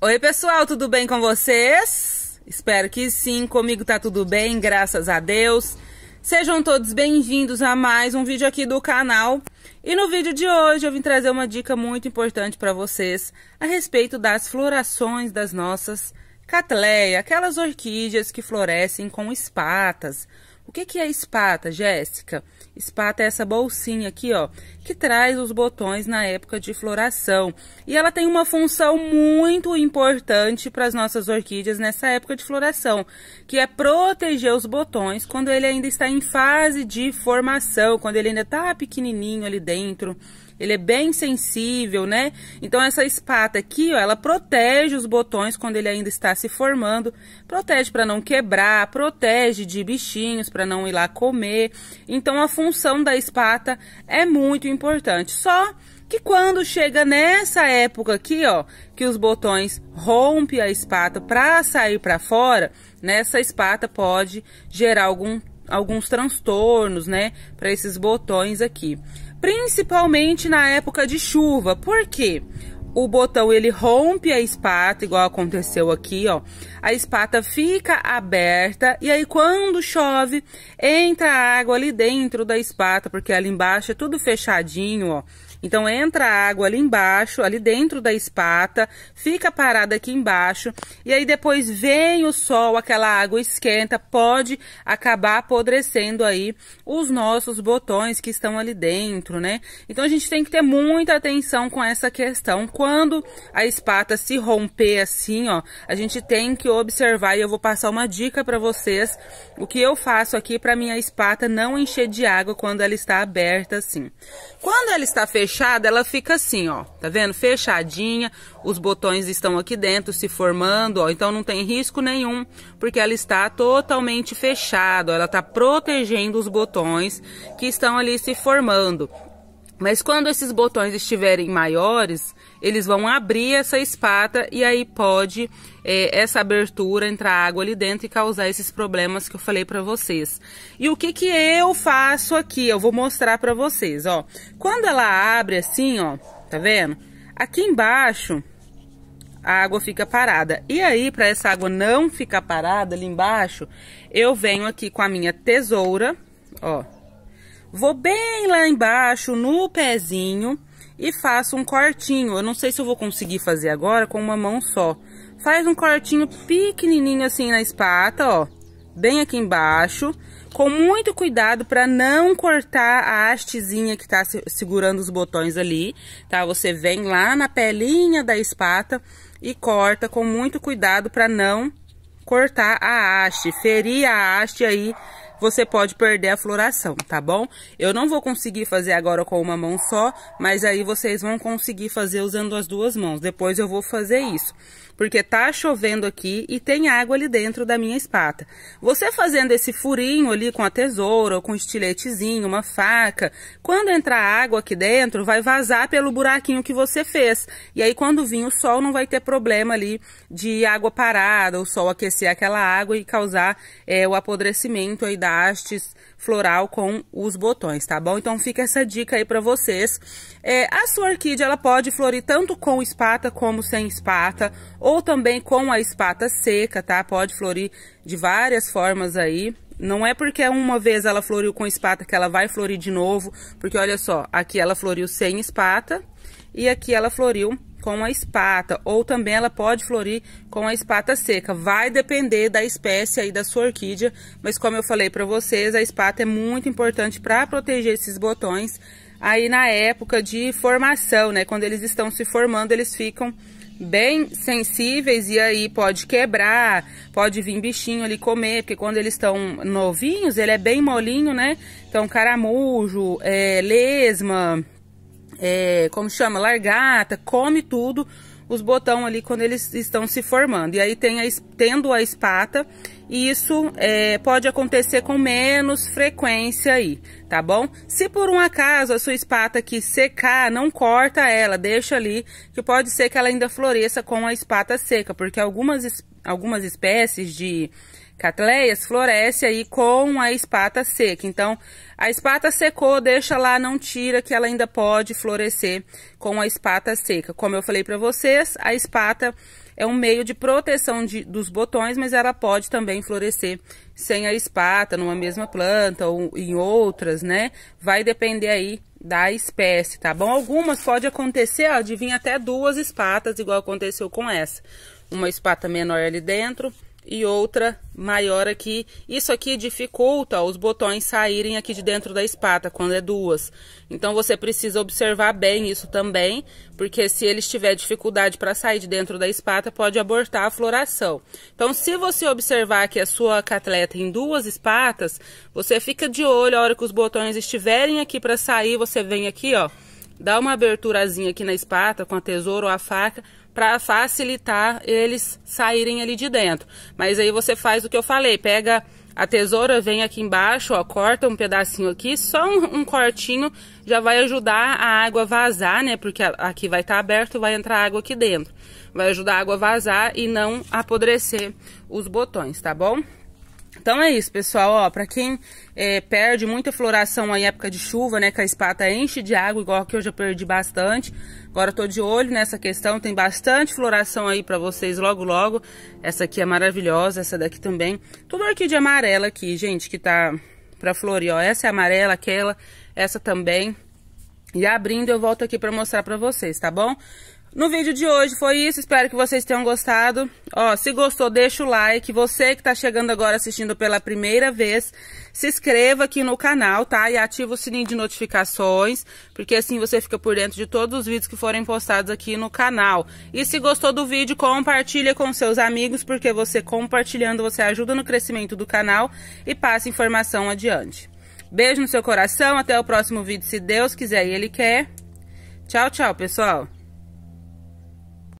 Oi, pessoal, tudo bem com vocês? Espero que sim, comigo tá tudo bem, graças a Deus. Sejam todos bem-vindos a mais um vídeo aqui do canal. E no vídeo de hoje eu vim trazer uma dica muito importante para vocês a respeito das florações das nossas catleia, aquelas orquídeas que florescem com espatas. O que, que é espata, Jéssica? Espata é essa bolsinha aqui, ó, que traz os botões na época de floração. E ela tem uma função muito importante para as nossas orquídeas nessa época de floração, que é proteger os botões quando ele ainda está em fase de formação, quando ele ainda está pequenininho ali dentro ele é bem sensível, né? Então essa espata aqui, ó, ela protege os botões quando ele ainda está se formando, protege para não quebrar, protege de bichinhos para não ir lá comer. Então a função da espata é muito importante. Só que quando chega nessa época aqui, ó, que os botões rompe a espata para sair para fora, nessa espata pode gerar algum, alguns transtornos, né, para esses botões aqui principalmente na época de chuva. Por quê? O botão ele rompe a espata, igual aconteceu aqui, ó. A espata fica aberta e aí quando chove, entra água ali dentro da espata, porque ali embaixo é tudo fechadinho, ó. Então entra a água ali embaixo, ali dentro da espata, fica parada aqui embaixo e aí depois vem o sol, aquela água esquenta, pode acabar apodrecendo aí os nossos botões que estão ali dentro, né? Então a gente tem que ter muita atenção com essa questão. Quando a espata se romper assim, ó, a gente tem que observar e eu vou passar uma dica para vocês o que eu faço aqui para minha espata não encher de água quando ela está aberta assim. Quando ela está fechada fechada, ela fica assim, ó. Tá vendo? Fechadinha. Os botões estão aqui dentro se formando, ó. Então não tem risco nenhum, porque ela está totalmente fechada. Ó, ela está protegendo os botões que estão ali se formando. Mas quando esses botões estiverem maiores, eles vão abrir essa espata e aí pode é, essa abertura entrar água ali dentro e causar esses problemas que eu falei para vocês. E o que que eu faço aqui? Eu vou mostrar para vocês, ó. Quando ela abre assim, ó, tá vendo? Aqui embaixo a água fica parada. E aí, para essa água não ficar parada ali embaixo, eu venho aqui com a minha tesoura, ó, Vou bem lá embaixo no pezinho e faço um cortinho. Eu não sei se eu vou conseguir fazer agora com uma mão só. Faz um cortinho pequenininho assim na espata, ó. Bem aqui embaixo. Com muito cuidado para não cortar a hastezinha que tá segurando os botões ali, tá? Você vem lá na pelinha da espata e corta com muito cuidado para não cortar a haste, ferir a haste aí você pode perder a floração, tá bom? Eu não vou conseguir fazer agora com uma mão só, mas aí vocês vão conseguir fazer usando as duas mãos. Depois eu vou fazer isso porque tá chovendo aqui e tem água ali dentro da minha espata. Você fazendo esse furinho ali com a tesoura ou com um estiletezinho, uma faca, quando entrar água aqui dentro, vai vazar pelo buraquinho que você fez. E aí quando vir o sol não vai ter problema ali de água parada, o sol aquecer aquela água e causar é, o apodrecimento aí da hastes floral com os botões, tá bom? Então fica essa dica aí para vocês. É, a sua orquídea, ela pode florir tanto com espata como sem espata, ou também com a espata seca, tá? Pode florir de várias formas aí. Não é porque uma vez ela floriu com espata que ela vai florir de novo, porque olha só, aqui ela floriu sem espata e aqui ela floriu com a espata, ou também ela pode florir com a espata seca. Vai depender da espécie aí da sua orquídea, mas como eu falei para vocês, a espata é muito importante para proteger esses botões aí na época de formação, né? Quando eles estão se formando, eles ficam bem sensíveis e aí pode quebrar, pode vir bichinho ali comer, porque quando eles estão novinhos, ele é bem molinho, né? Então, caramujo, é, lesma, é, como chama, largata, come tudo, os botão ali quando eles estão se formando. E aí tem a, tendo a espata, isso é, pode acontecer com menos frequência aí, tá bom? Se por um acaso a sua espata aqui secar, não corta ela, deixa ali, que pode ser que ela ainda floresça com a espata seca, porque algumas, algumas espécies de Catleias floresce aí com a espata seca. Então, a espata secou, deixa lá, não tira, que ela ainda pode florescer com a espata seca. Como eu falei para vocês, a espata é um meio de proteção de, dos botões, mas ela pode também florescer sem a espata, numa mesma planta ou em outras, né? Vai depender aí da espécie, tá bom? Algumas pode acontecer, ó, de vir até duas espatas, igual aconteceu com essa. Uma espata menor ali dentro e outra maior aqui. Isso aqui dificulta os botões saírem aqui de dentro da espata, quando é duas. Então, você precisa observar bem isso também, porque se ele tiver dificuldade para sair de dentro da espata, pode abortar a floração. Então, se você observar que a sua catleta em duas espatas, você fica de olho a hora que os botões estiverem aqui para sair, você vem aqui, ó, dá uma aberturazinha aqui na espata com a tesoura ou a faca para facilitar eles saírem ali de dentro. Mas aí você faz o que eu falei, pega a tesoura, vem aqui embaixo, ó, corta um pedacinho aqui, só um, um cortinho já vai ajudar a água vazar, né? Porque aqui vai estar tá aberto, vai entrar água aqui dentro. Vai ajudar a água a vazar e não apodrecer os botões, tá bom? Então é isso, pessoal, ó, pra quem é, perde muita floração em época de chuva, né, que a espata enche de água, igual que eu já perdi bastante, agora tô de olho nessa questão, tem bastante floração aí pra vocês logo logo, essa aqui é maravilhosa, essa daqui também, tudo orquídea amarela aqui, gente, que tá pra florir, ó, essa é amarela, aquela, essa também, e abrindo eu volto aqui pra mostrar pra vocês, tá bom? No vídeo de hoje foi isso, espero que vocês tenham gostado. Ó, se gostou, deixa o like. Você que tá chegando agora assistindo pela primeira vez, se inscreva aqui no canal, tá? E ativa o sininho de notificações, porque assim você fica por dentro de todos os vídeos que forem postados aqui no canal. E se gostou do vídeo, compartilha com seus amigos, porque você compartilhando, você ajuda no crescimento do canal e passa informação adiante. Beijo no seu coração, até o próximo vídeo, se Deus quiser e Ele quer. Tchau, tchau, pessoal!